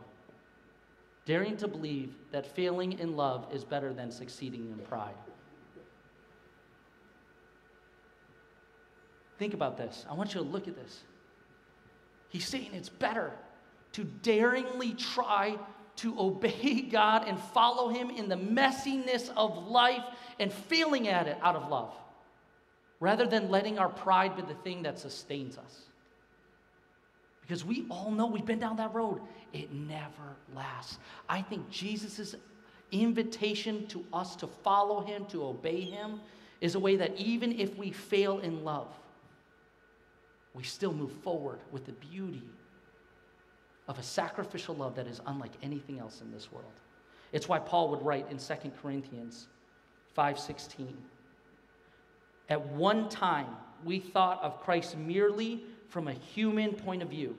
Daring to believe that failing in love is better than succeeding in pride. Think about this. I want you to look at this. He's saying it's better to daringly try to obey [laughs] God and follow Him in the messiness of life and feeling at it out of love, rather than letting our pride be the thing that sustains us. Because we all know we've been down that road, it never lasts. I think Jesus' invitation to us to follow Him, to obey Him, is a way that even if we fail in love, we still move forward with the beauty of a sacrificial love that is unlike anything else in this world. It's why Paul would write in 2 Corinthians 5:16. At one time, we thought of Christ merely from a human point of view.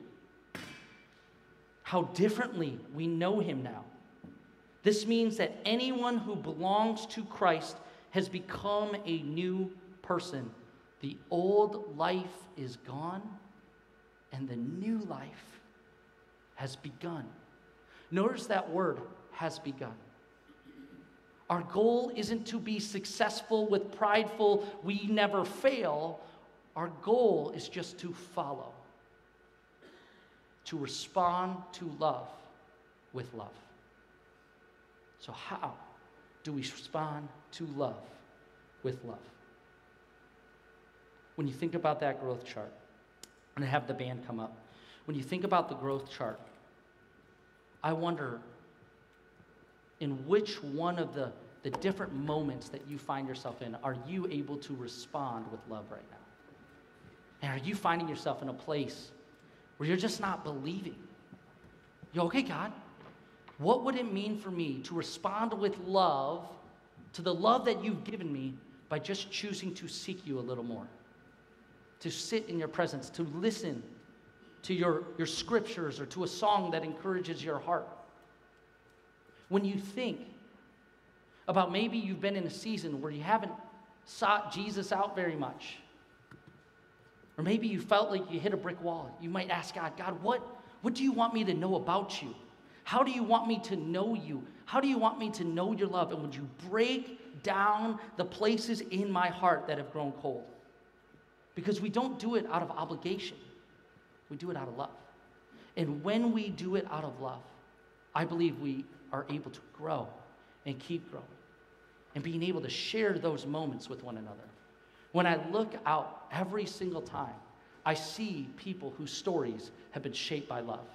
How differently we know him now. This means that anyone who belongs to Christ has become a new person. The old life is gone, and the new life has begun. Notice that word has begun. Our goal isn't to be successful with prideful, we never fail. Our goal is just to follow, to respond to love with love. So, how do we respond to love with love? When you think about that growth chart, and have the band come up, when you think about the growth chart, I wonder in which one of the, the different moments that you find yourself in are you able to respond with love right now? And are you finding yourself in a place where you're just not believing? You're okay, God. What would it mean for me to respond with love to the love that you've given me by just choosing to seek you a little more? To sit in your presence, to listen to your, your scriptures or to a song that encourages your heart. When you think about maybe you've been in a season where you haven't sought Jesus out very much, or maybe you felt like you hit a brick wall, you might ask God, God, what, what do you want me to know about you? How do you want me to know you? How do you want me to know your love? And would you break down the places in my heart that have grown cold? Because we don't do it out of obligation, we do it out of love. And when we do it out of love, I believe we are able to grow and keep growing and being able to share those moments with one another. When I look out every single time, I see people whose stories have been shaped by love.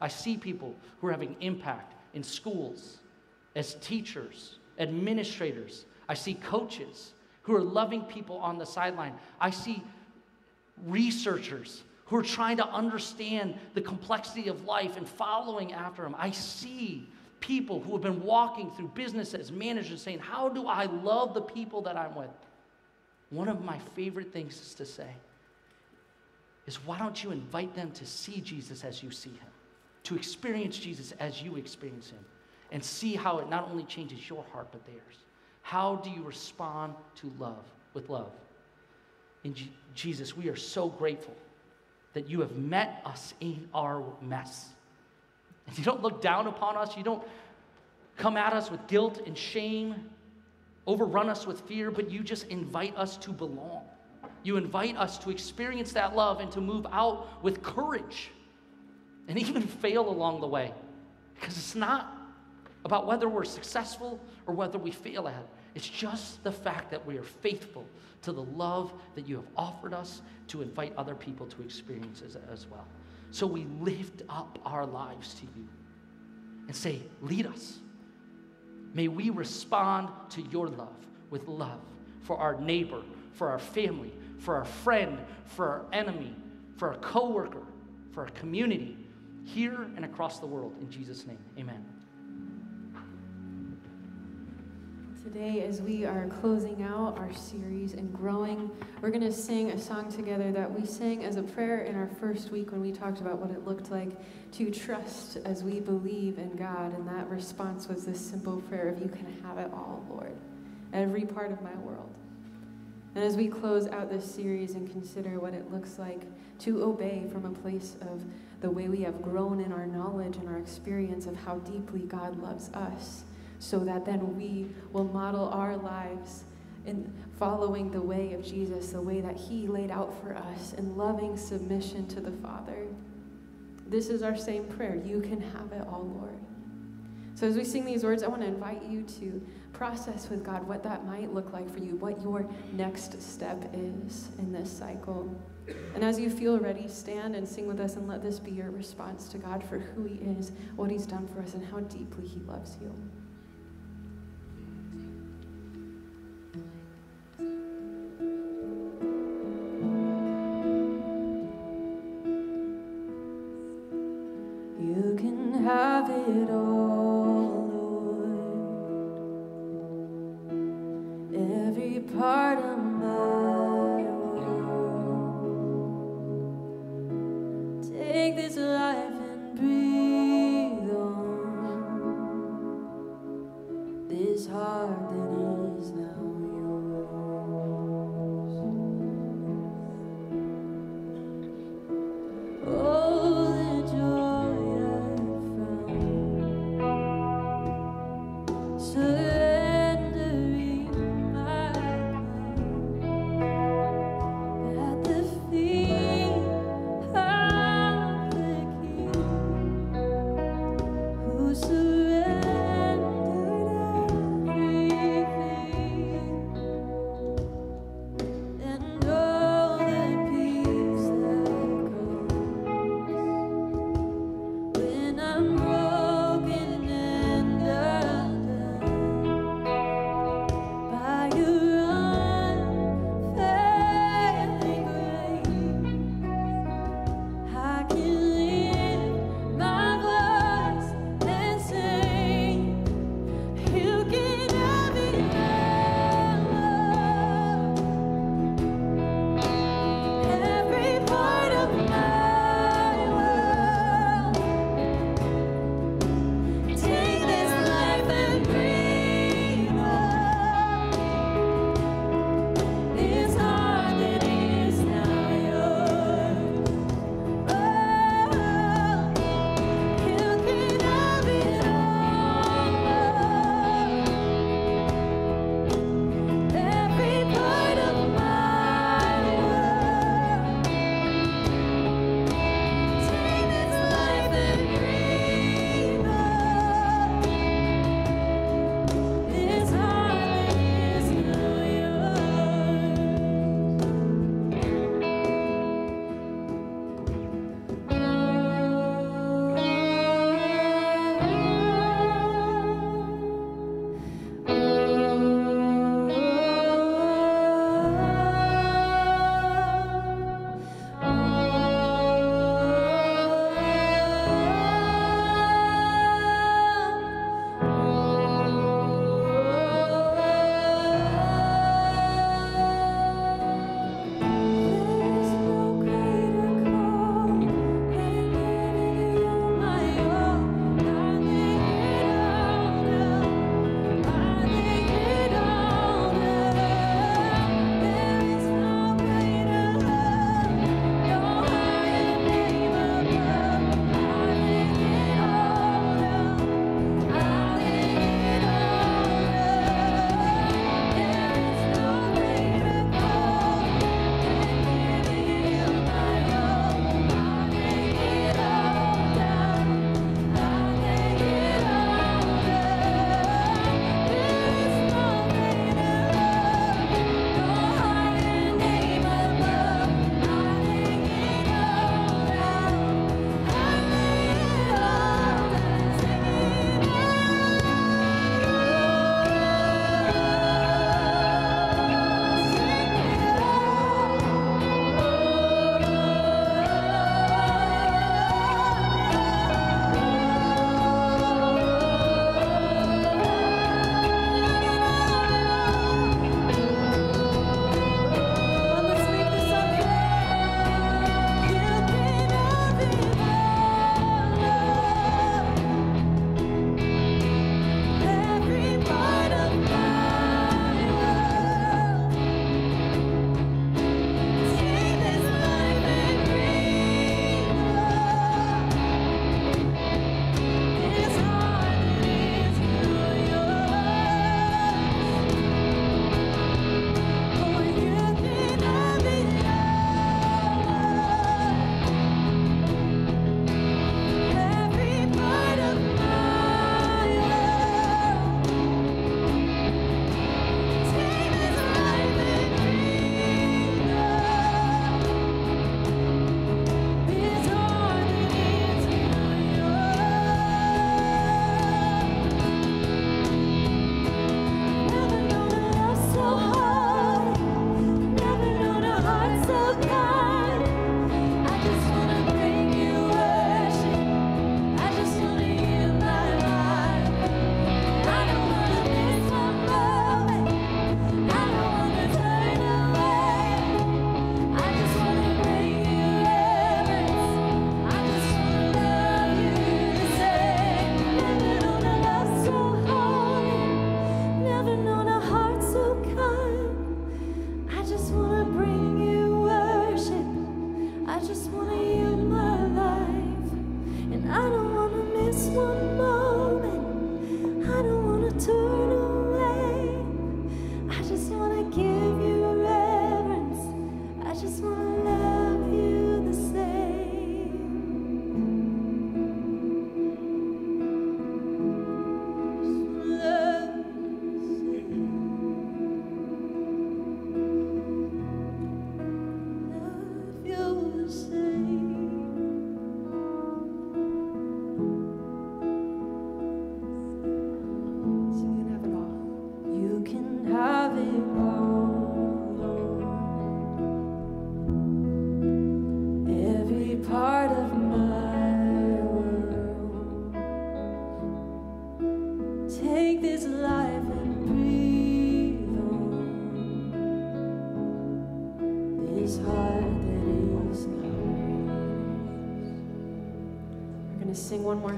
I see people who are having impact in schools, as teachers, administrators. I see coaches who are loving people on the sideline. I see researchers who are trying to understand the complexity of life and following after Him. I see people who have been walking through businesses, managers saying, How do I love the people that I'm with? One of my favorite things is to say is why don't you invite them to see Jesus as you see him, to experience Jesus as you experience him, and see how it not only changes your heart but theirs. How do you respond to love with love? In G- Jesus, we are so grateful that you have met us in our mess. And you don't look down upon us, you don't come at us with guilt and shame, overrun us with fear, but you just invite us to belong. You invite us to experience that love and to move out with courage and even [laughs] fail along the way. Because it's not about whether we're successful or whether we fail at it. It's just the fact that we are faithful to the love that you have offered us to invite other people to experience as, as well. So we lift up our lives to you and say, Lead us. May we respond to your love with love for our neighbor, for our family, for our friend, for our enemy, for our coworker, for our community, here and across the world. In Jesus' name, amen. Today, as we are closing out our series and growing, we're going to sing a song together that we sang as a prayer in our first week when we talked about what it looked like to trust as we believe in God. And that response was this simple prayer of, You can have it all, Lord, every part of my world. And as we close out this series and consider what it looks like to obey from a place of the way we have grown in our knowledge and our experience of how deeply God loves us so that then we will model our lives in following the way of Jesus, the way that He laid out for us, in loving submission to the Father. This is our same prayer. You can have it all, Lord. So, as we sing these words, I want to invite you to process with God what that might look like for you, what your next step is in this cycle. And as you feel ready, stand and sing with us and let this be your response to God for who He is, what He's done for us, and how deeply He loves you.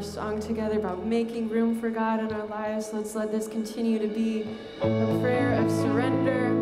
song together about making room for God in our lives. Let's let this continue to be a prayer of surrender.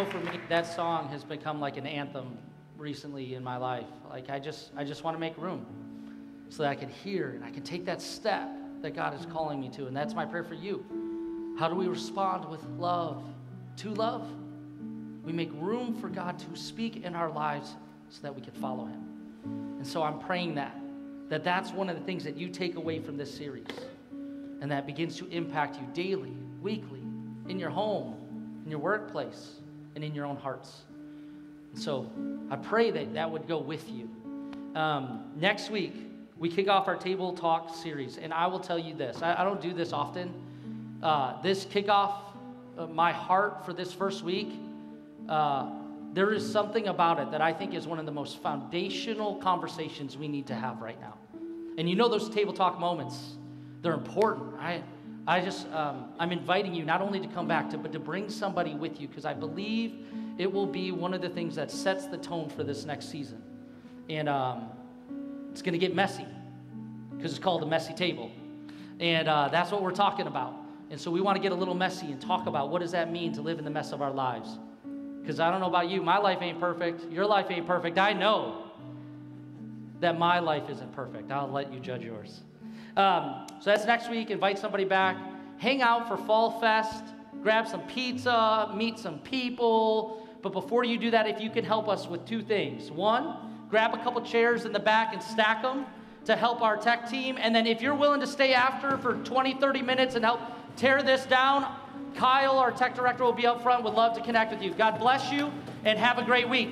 Know for me, that song has become like an anthem recently in my life. Like I just, I just want to make room so that I can hear and I can take that step that God is calling me to. And that's my prayer for you. How do we respond with love to love? We make room for God to speak in our lives so that we can follow Him. And so I'm praying that, that that's one of the things that you take away from this series and that begins to impact you daily, weekly, in your home, in your workplace, and in your own hearts. And so I pray that that would go with you. Um, next week, we kick off our table talk series, and I will tell you this I, I don't do this often. Uh, this kickoff, uh, my heart for this first week, uh, there is something about it that I think is one of the most foundational conversations we need to have right now. And you know those table talk moments, they're important. I, I just, um, I'm inviting you not only to come back to, but to bring somebody with you because I believe it will be one of the things that sets the tone for this next season. And um, it's going to get messy because it's called the messy table. And uh, that's what we're talking about. And so we want to get a little messy and talk about what does that mean to live in the mess of our lives. Because I don't know about you, my life ain't perfect. Your life ain't perfect. I know that my life isn't perfect. I'll let you judge yours. Um, so that's next week. Invite somebody back. Hang out for Fall Fest. Grab some pizza, meet some people. But before you do that, if you could help us with two things. One, grab a couple chairs in the back and stack them to help our tech team. And then if you're willing to stay after for 20, 30 minutes and help tear this down, Kyle, our tech director, will be up front. Would love to connect with you. God bless you and have a great week.